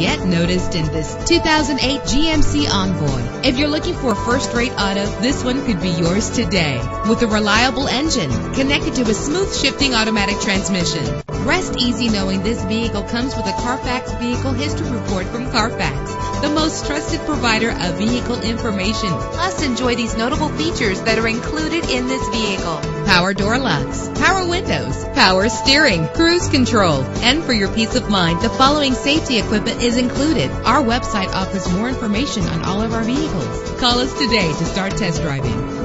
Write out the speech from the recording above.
noticed in this 2008 GMC Envoy. If you're looking for a first-rate auto, this one could be yours today. With a reliable engine connected to a smooth shifting automatic transmission. Rest easy knowing this vehicle comes with a Carfax Vehicle History Report from Carfax, the most trusted provider of vehicle information. Plus, enjoy these notable features that are included in this vehicle. Power door locks, power windows, power steering, cruise control. And for your peace of mind, the following safety equipment is included. Our website offers more information on all of our vehicles. Call us today to start test driving.